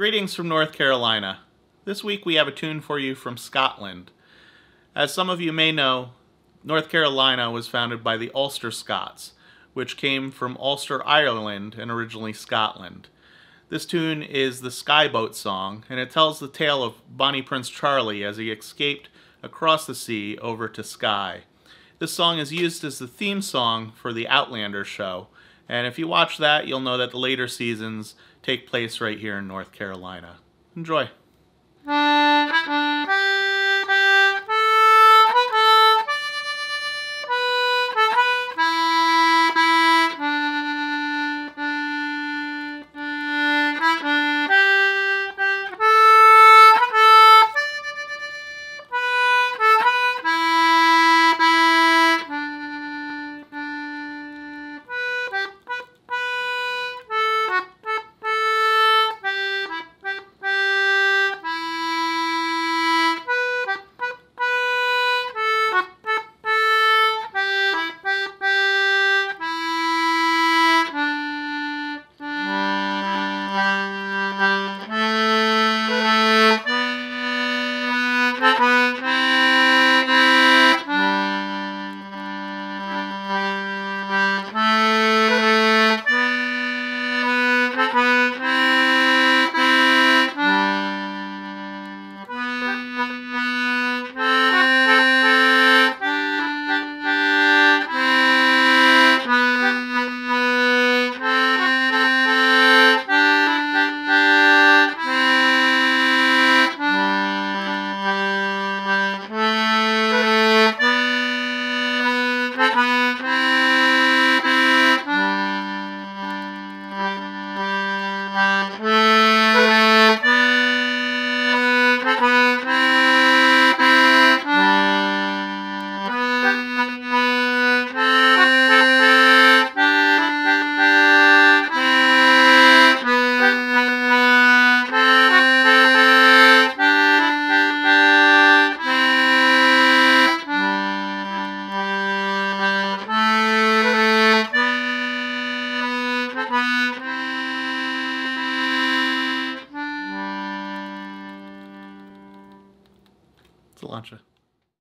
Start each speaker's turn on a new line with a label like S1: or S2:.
S1: Greetings from North Carolina. This week we have a tune for you from Scotland. As some of you may know, North Carolina was founded by the Ulster Scots, which came from Ulster, Ireland, and originally Scotland. This tune is the Skye Boat song, and it tells the tale of Bonnie Prince Charlie as he escaped across the sea over to Skye. This song is used as the theme song for the Outlander show, and if you watch that, you'll know that the later seasons take place right here in North Carolina. Enjoy. Cilantro.